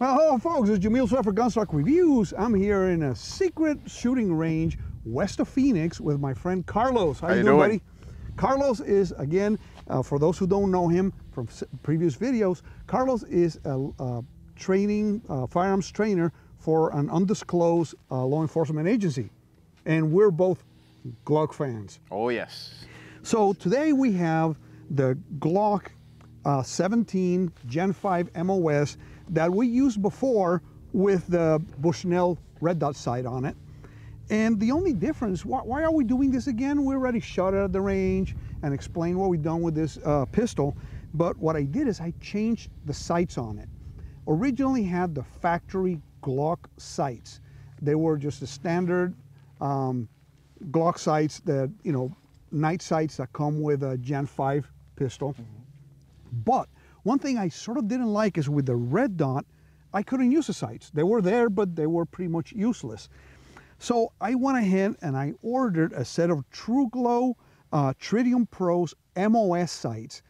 Well, hello folks, it's Yamil Sued for Gunstock Reviews. I'm here in a secret shooting range west of Phoenix with my friend Carlos. How, How you doing, doing, buddy? Carlos is, again, uh, for those who don't know him from previous videos, Carlos is a, a training, uh, firearms trainer for an undisclosed uh, law enforcement agency. And we're both Glock fans. Oh, yes. So today we have the Glock uh, 17 Gen 5 MOS that we used before with the Bushnell red dot sight on it. And the only difference, why, why, are we doing this again? We already shot it at the range and explained what we've done with this uh, pistol. But what I did is I changed the sights on it. Originally had the factory Glock sights. They were just the standard um, Glock sights that, you know, night sights that come with a Gen 5 pistol. Mm -hmm. But one thing I sort of didn't like is with the red dot, I couldn't use the sights. They were there, but they were pretty much useless. So I went ahead and I ordered a set of TruGlo uh, Tritium Pros MOS sights.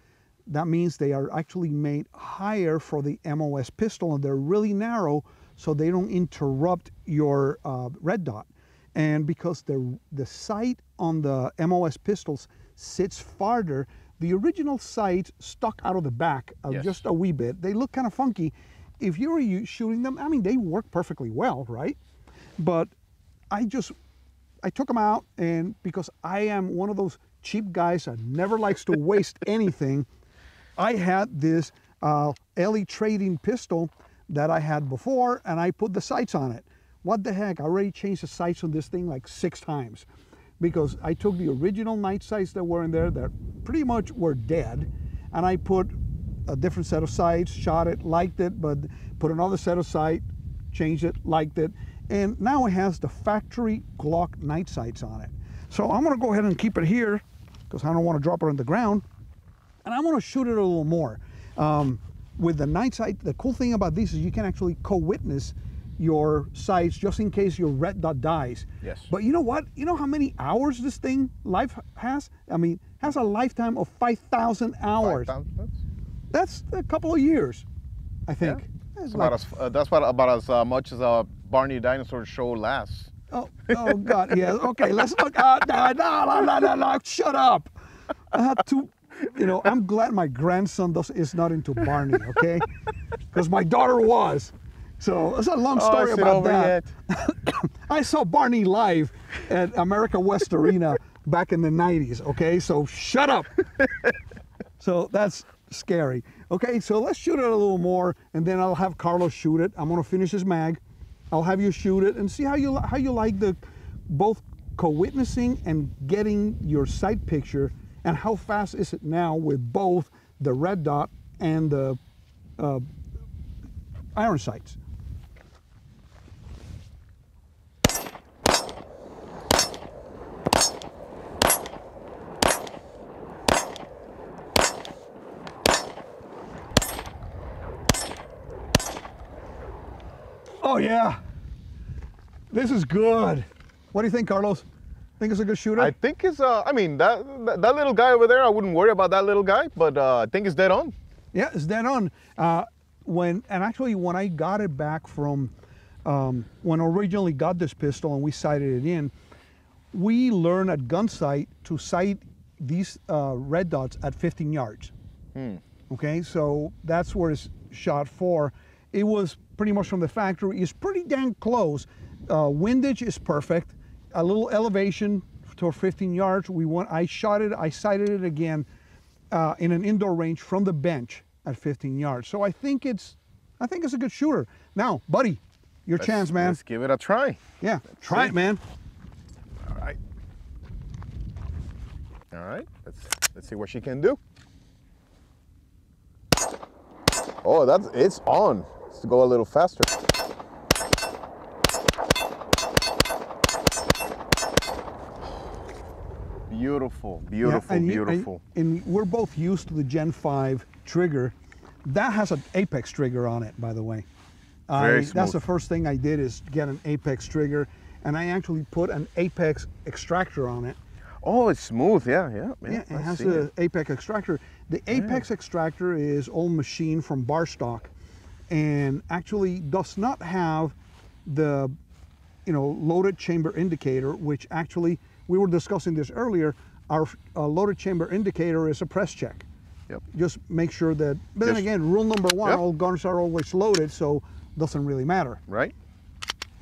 That means they are actually made higher for the MOS pistol and they're really narrow so they don't interrupt your uh, red dot. And because the, the sight on the MOS pistols sits farther, the original sights stuck out of the back uh, yes. just a wee bit. They look kind of funky. If you were shooting them, I mean, they work perfectly well, right? But I just, I took them out and because I am one of those cheap guys that never likes to waste anything, I had this uh, LE trading pistol that I had before and I put the sights on it. What the heck, I already changed the sights on this thing like six times because I took the original night sights that were in there that pretty much were dead and I put a different set of sights, shot it, liked it, but put another set of sight, changed it, liked it, and now it has the factory Glock night sights on it. So I'm gonna go ahead and keep it here because I don't want to drop it on the ground, and I'm gonna shoot it a little more. Um, with the night sight, the cool thing about these is you can actually co-witness your sights just in case your red dot dies. Yes. But you know what? You know how many hours this thing life has? I mean, has a lifetime of 5,000 hours. 5, that's a couple of years, I think. Yeah. Like, about as, uh, that's what, about as uh, much as a Barney Dinosaur show lasts. Oh, oh God, yeah. Okay, let's look. Uh, no, no, no, no, no, shut up. I had to, you know, I'm glad my grandson does, is not into Barney, okay? Because my daughter was. So it's a long oh, story oh, about that. I saw Barney live at America West Arena back in the 90s, okay? So shut up. so that's scary. Okay, so let's shoot it a little more and then I'll have Carlos shoot it. I'm gonna finish his mag. I'll have you shoot it and see how you how you like the both co-witnessing and getting your sight picture and how fast is it now with both the red dot and the uh, iron sights. Oh yeah, this is good. What do you think, Carlos? Think it's a good shooter? I think it's, uh, I mean, that, that, that little guy over there, I wouldn't worry about that little guy, but uh, I think it's dead on. Yeah, it's dead on. Uh, when And actually, when I got it back from, um, when I originally got this pistol and we sighted it in, we learned at Gunsite to sight these uh, red dots at 15 yards. Hmm. Okay, so that's where it's shot for. It was pretty much from the factory It's pretty dang close. Uh, windage is perfect. A little elevation to 15 yards. We want. I shot it. I sighted it again uh, in an indoor range from the bench at 15 yards. So I think it's, I think it's a good shooter. Now, buddy, your let's, chance, man. Let's give it a try. Yeah, let's try see. it, man. All right. All right. Let's let's see what she can do. Oh, that's it's on to go a little faster. Beautiful, beautiful, yeah, and beautiful. You, and, and, we're both used to the Gen 5 trigger. That has an Apex trigger on it, by the way. Very I. That's the first thing I did is get an Apex trigger, and I actually put an Apex extractor on it. Oh, it's smooth, yeah, yeah. Yeah, it has an Apex extractor. The Apex yeah. extractor is old machine from bar stock and actually does not have the you know loaded chamber indicator, which actually we were discussing this earlier. Our uh, loaded chamber indicator is a press check. Yep. Just make sure that. But then again, rule number one: Yep. all guns are always loaded, so doesn't really matter. Right?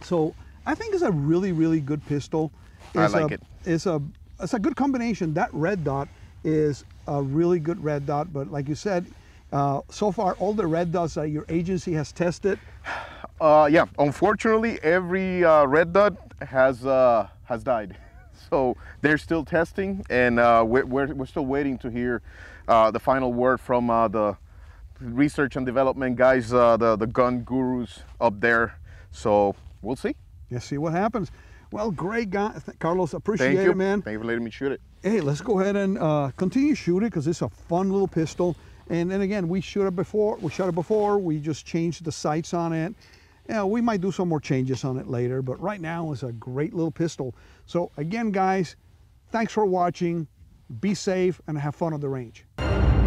So I think it's a really, really good pistol. I It's like a, it. It's a it's a good combination. That red dot is a really good red dot, but like you said, uh, so far all the red dots that your agency has tested, Uh, yeah. Unfortunately, every uh, red dot has uh, has died. So they're still testing, and uh, we're, we're, we're still waiting to hear uh, the final word from uh, the research and development guys, uh, the the gun gurus up there. So we'll see. you see what happens. Well, great guy, Carlos. Appreciate Thank you, it, man. Thank you for letting me shoot it. Hey, let's go ahead and uh, continue shooting because it's a fun little pistol. And then again, we shot it before. We shot it before. We just changed the sights on it. Yeah, we might do some more changes on it later, but right now it's a great little pistol. So again, guys, thanks for watching. Be safe and have fun on the range.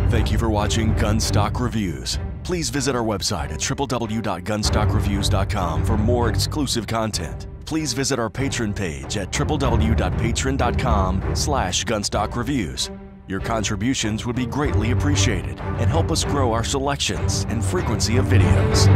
Thank you for watching Gunstock Reviews. Please visit our website at www.gunstockreviews.com for more exclusive content. Please visit our Patreon page at www.patreon.com slash gunstockreviews. Your contributions would be greatly appreciated and help us grow our selections and frequency of videos.